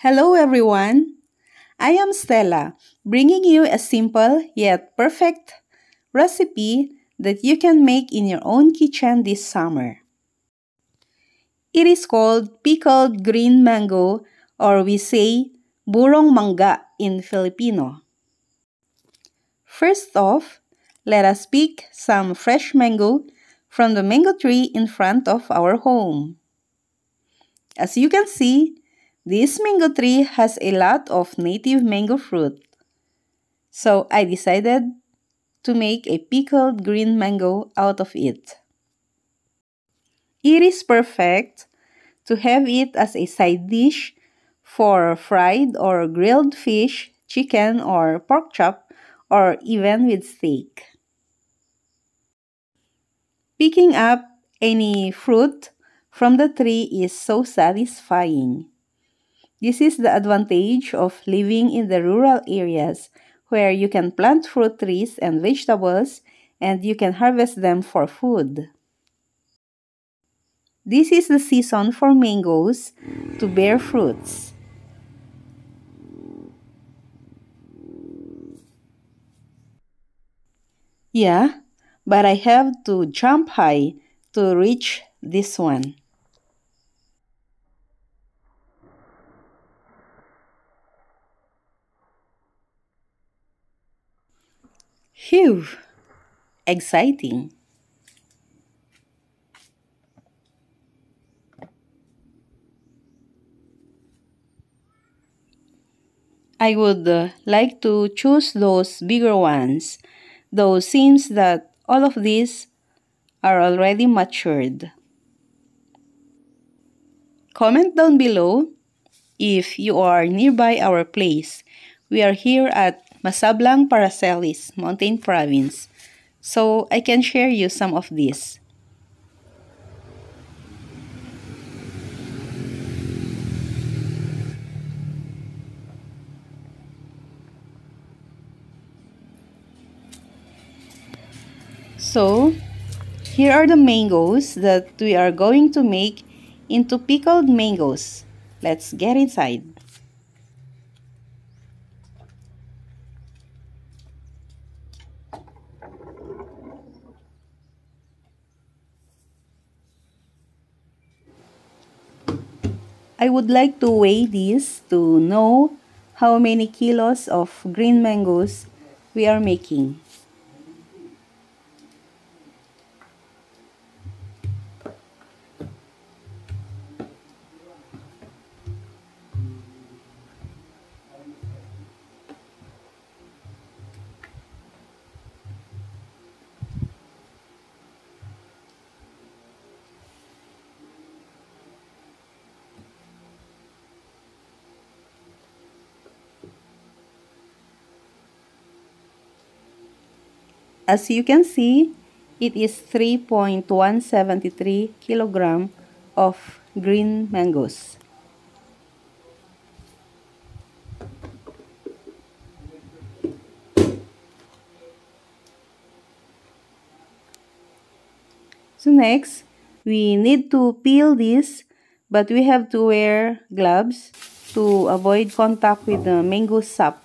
Hello everyone! I am Stella, bringing you a simple yet perfect recipe that you can make in your own kitchen this summer. It is called pickled green mango or we say burong mangga in Filipino. First off, let us pick some fresh mango from the mango tree in front of our home. As you can see, this mango tree has a lot of native mango fruit. So I decided to make a pickled green mango out of it. It is perfect to have it as a side dish for fried or grilled fish, chicken, or pork chop, or even with steak. Picking up any fruit from the tree is so satisfying. This is the advantage of living in the rural areas where you can plant fruit trees and vegetables and you can harvest them for food. This is the season for mangoes to bear fruits. Yeah, but I have to jump high to reach this one. Phew! Exciting! I would uh, like to choose those bigger ones, though seems that all of these are already matured. Comment down below if you are nearby our place. We are here at Masablang Paracelis, Mountain Province. So I can share you some of these. So, here are the mangoes that we are going to make into pickled mangoes. Let's get inside. I would like to weigh this to know how many kilos of green mangoes we are making. As you can see, it is 3.173 kilogram of green mangoes. So next, we need to peel this, but we have to wear gloves to avoid contact with the mango sap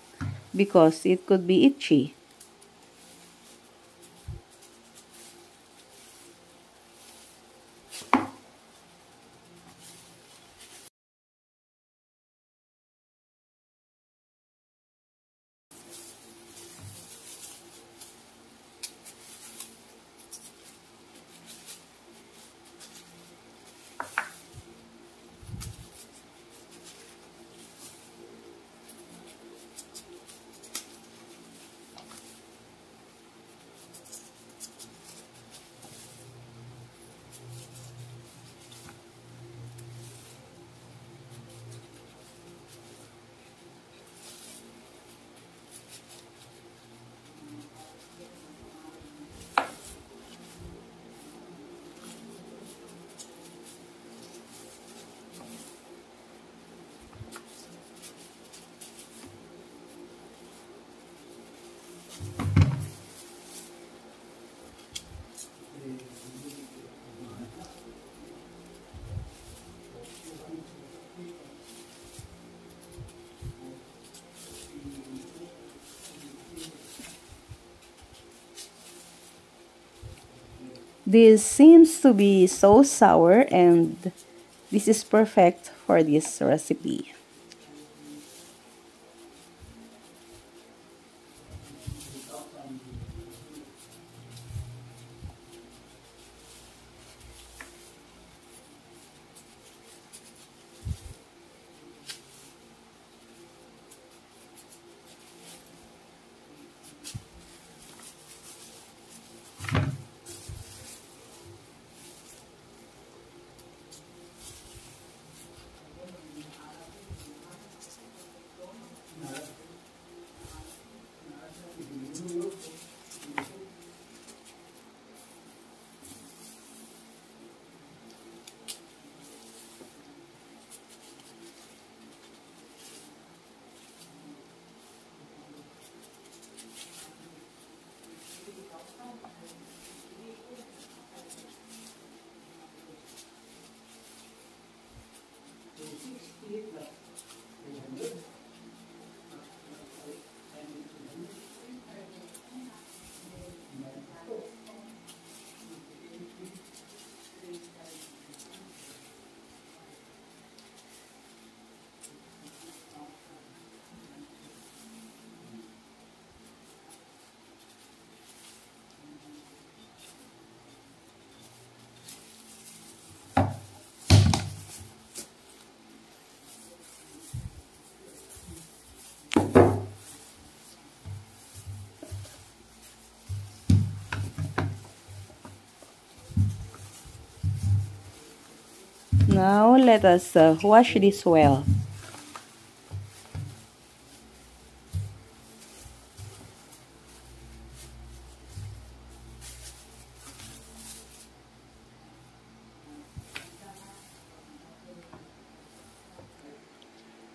because it could be itchy. This seems to be so sour and this is perfect for this recipe. Now let us uh, wash this well.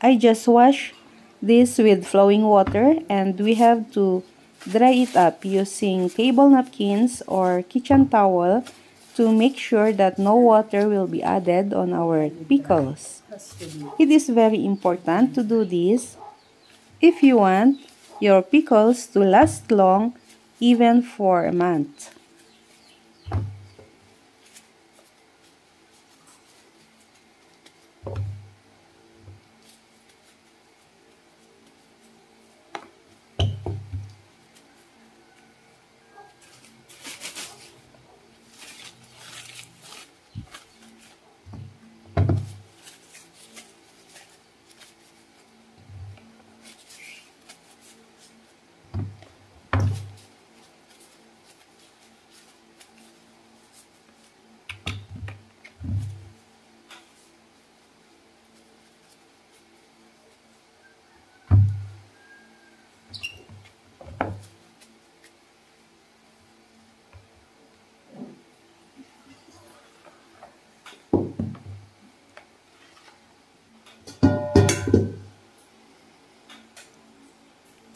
I just wash this with flowing water and we have to dry it up using table napkins or kitchen towel to make sure that no water will be added on our pickles. It is very important to do this if you want your pickles to last long even for a month.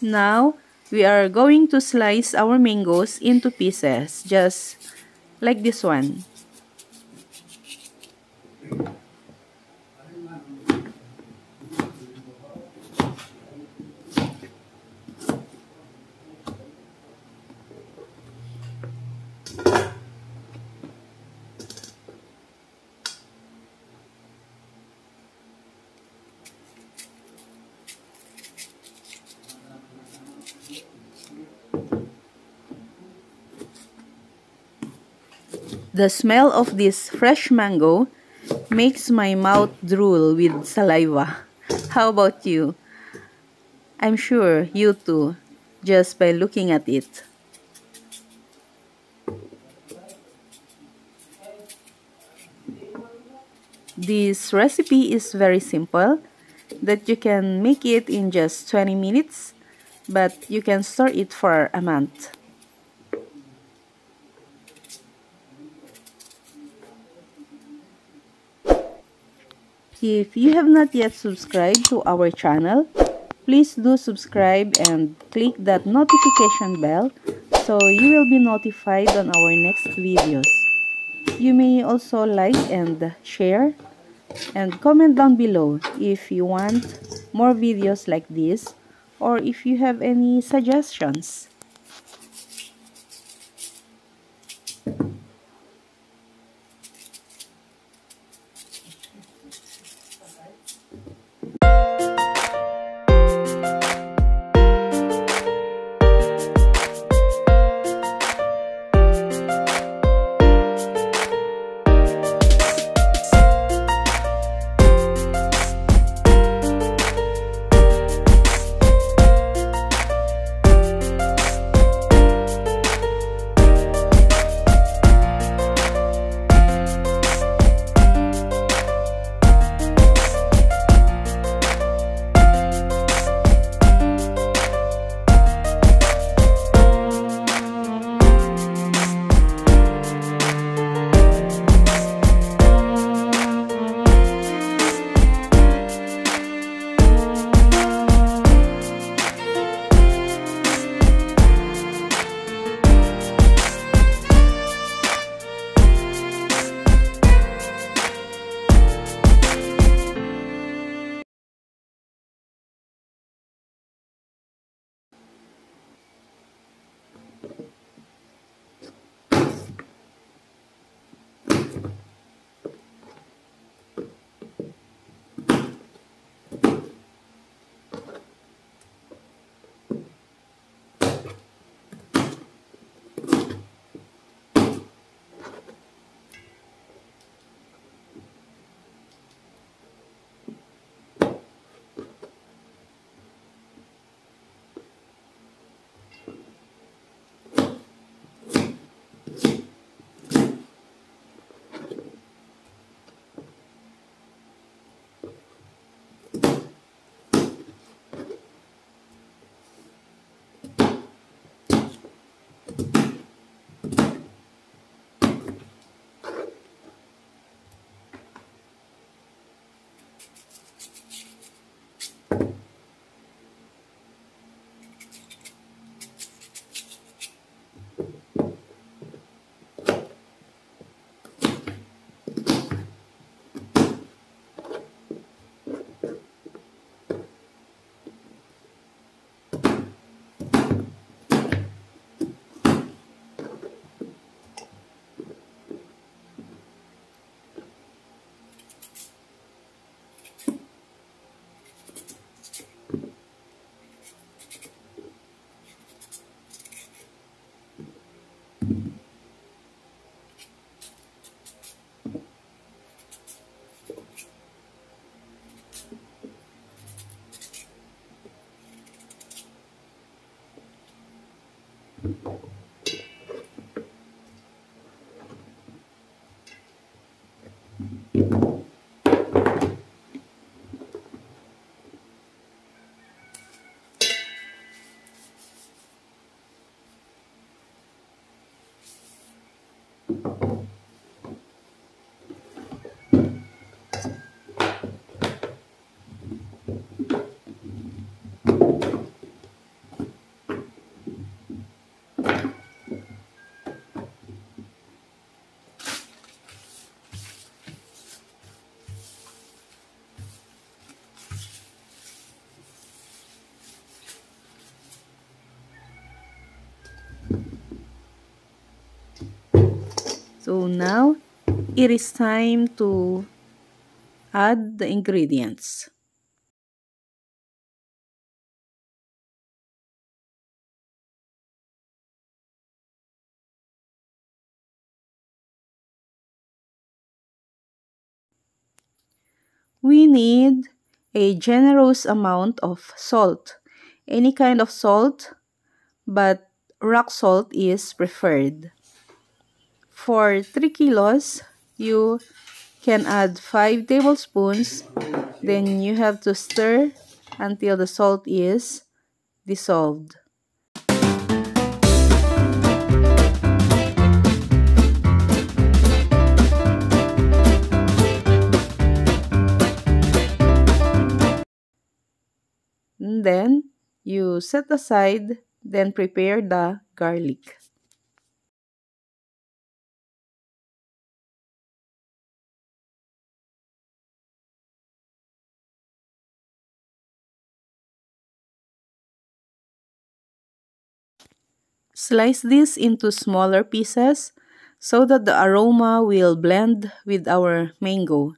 Now, we are going to slice our mangoes into pieces, just like this one. The smell of this fresh mango makes my mouth drool with saliva. How about you? I'm sure you too, just by looking at it. This recipe is very simple, that you can make it in just 20 minutes, but you can store it for a month. If you have not yet subscribed to our channel, please do subscribe and click that notification bell so you will be notified on our next videos. You may also like and share and comment down below if you want more videos like this or if you have any suggestions. So now it is time to add the ingredients. We need a generous amount of salt. Any kind of salt, but rock salt is preferred. For 3 kilos, you can add 5 tablespoons. Then you have to stir until the salt is dissolved. Then you set aside, then prepare the garlic. Slice this into smaller pieces so that the aroma will blend with our mango.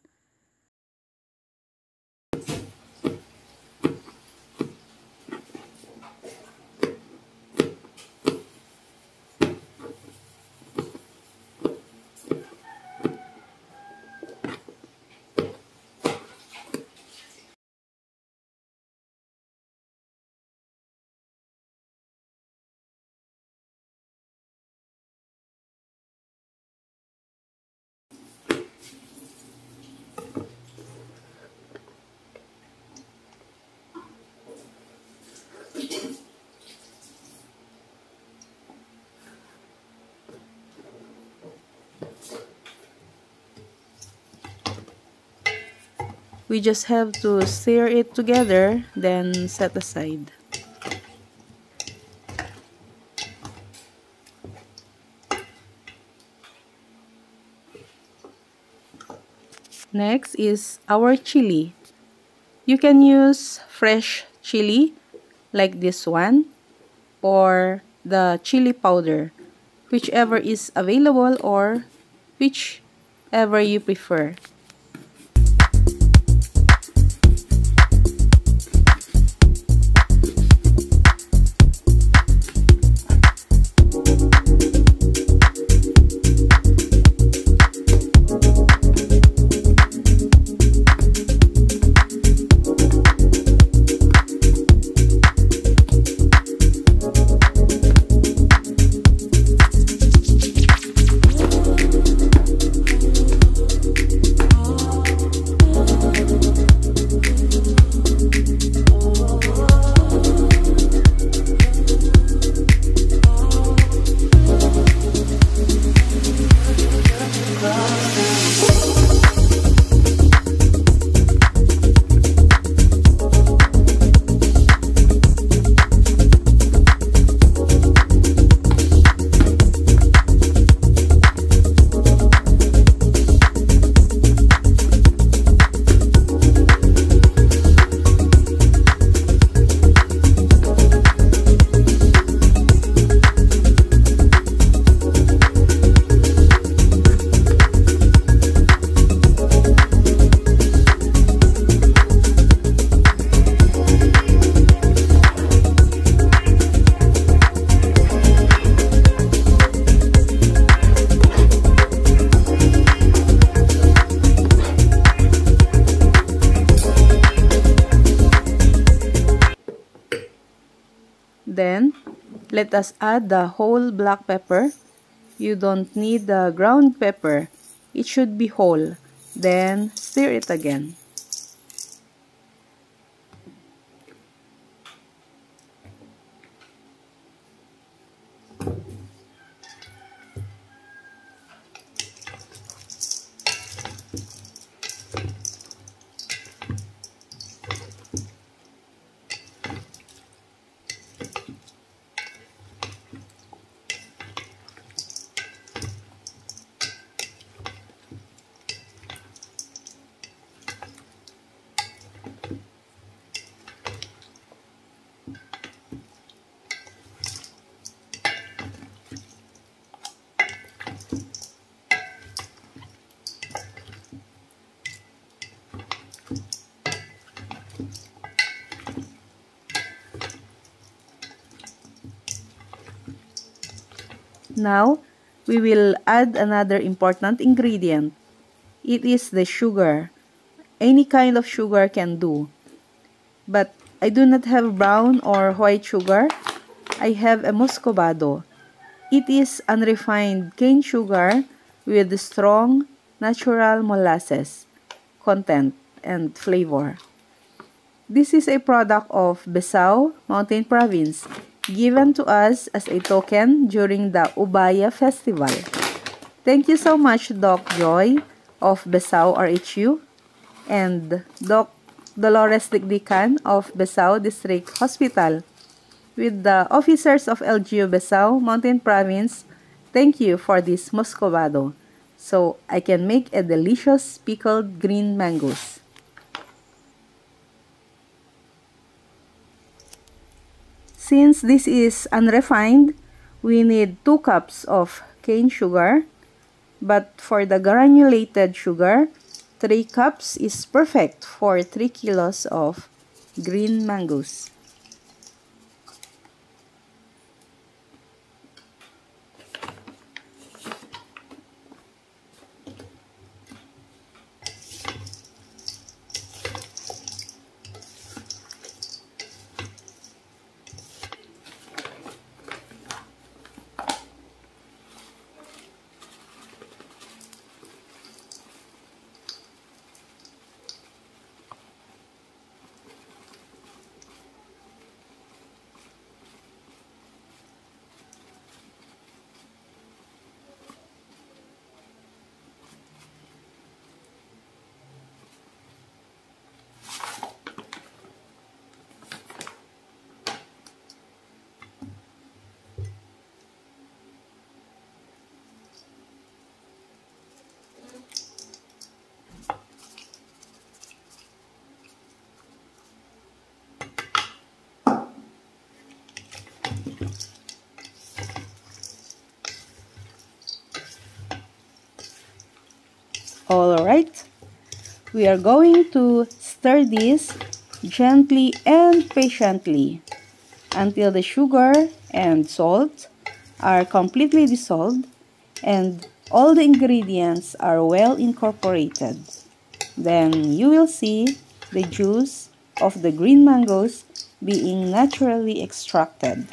We just have to stir it together, then set aside. Next is our chili. You can use fresh chili like this one or the chili powder, whichever is available or whichever you prefer. Let us add the whole black pepper. You don't need the ground pepper. It should be whole. Then, stir it again. Now, we will add another important ingredient. It is the sugar. Any kind of sugar can do. But I do not have brown or white sugar. I have a muscovado. It is unrefined cane sugar with strong natural molasses content and flavor. This is a product of Besao Mountain Province given to us as a token during the Ubaya Festival. Thank you so much, Doc Joy of Besao RHU and Doc Dolores Dikdikan of Besao District Hospital. With the officers of LGU Besao Mountain Province, thank you for this muscovado so I can make a delicious pickled green mangoes. Since this is unrefined, we need 2 cups of cane sugar. But for the granulated sugar, 3 cups is perfect for 3 kilos of green mangoes. Alright, we are going to stir this gently and patiently until the sugar and salt are completely dissolved and all the ingredients are well incorporated. Then you will see the juice of the green mangoes being naturally extracted.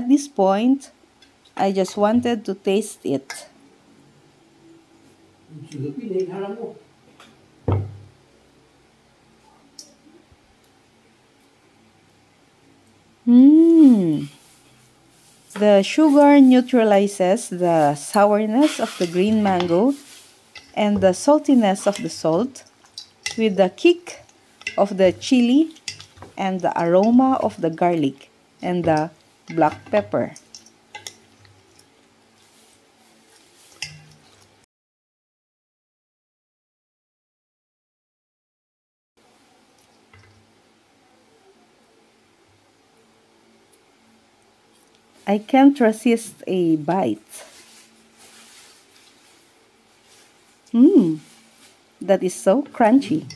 At this point, I just wanted to taste it. Mmm. The sugar neutralizes the sourness of the green mango and the saltiness of the salt with the kick of the chili and the aroma of the garlic and the black pepper. I can't resist a bite. Mmm, that is so crunchy.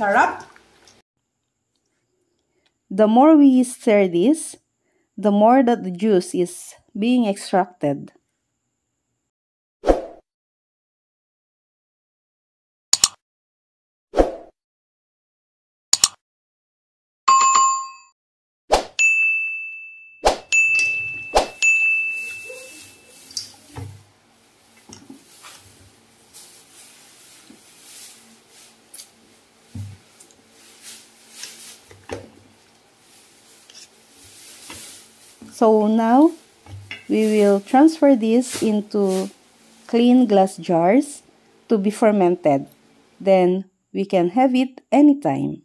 Sarap. The more we stir this, the more that the juice is being extracted. So now we will transfer this into clean glass jars to be fermented. Then we can have it anytime.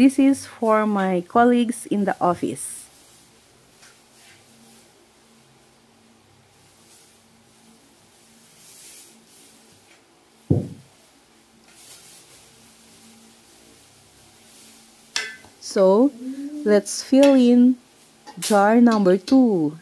This is for my colleagues in the office. So, let's fill in jar number 2.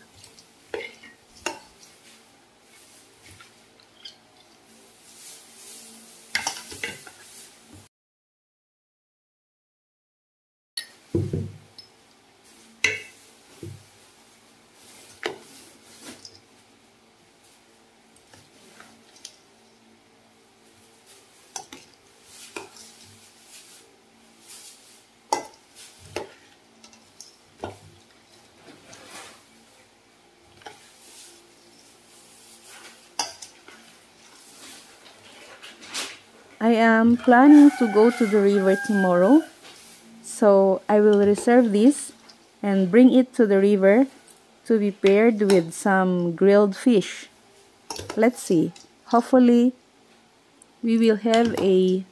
I am planning to go to the river tomorrow. So I will reserve this and bring it to the river to be paired with some grilled fish. Let's see. Hopefully, we will have a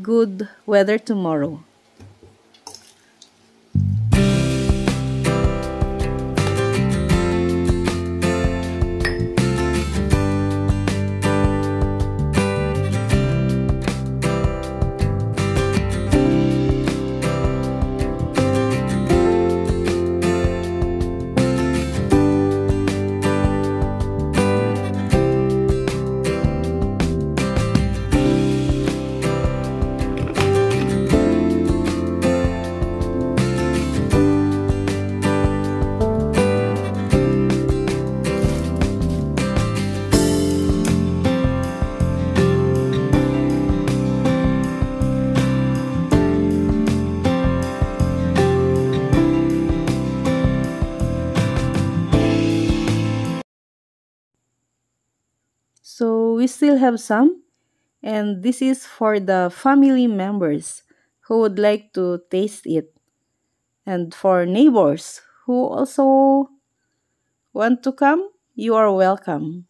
good weather tomorrow. Still have some. And this is for the family members who would like to taste it. And for neighbors who also want to come, you are welcome.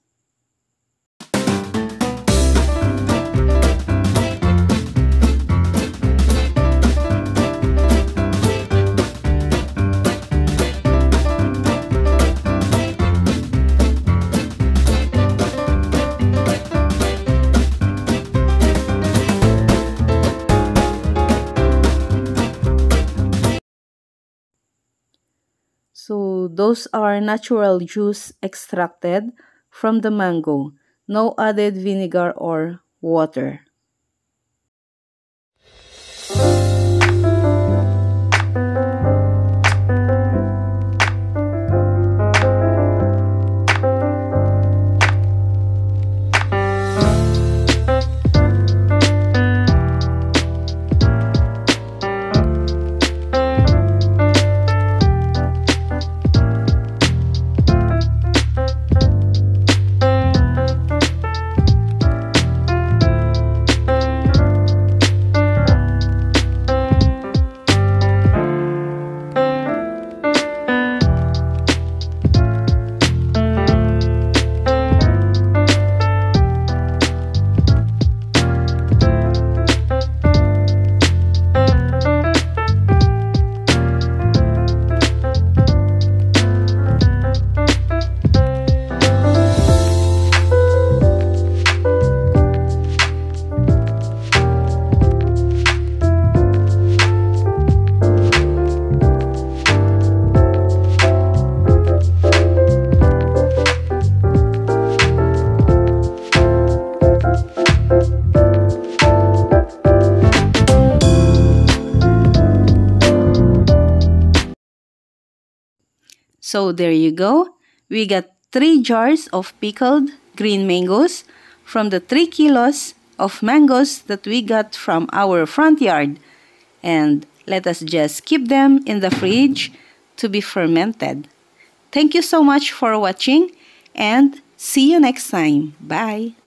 Those are natural juice extracted from the mango, no added vinegar or water. So there you go. We got 3 jars of pickled green mangoes from the 3 kilos of mangoes that we got from our front yard. And let us just keep them in the fridge to be fermented. Thank you so much for watching and see you next time. Bye.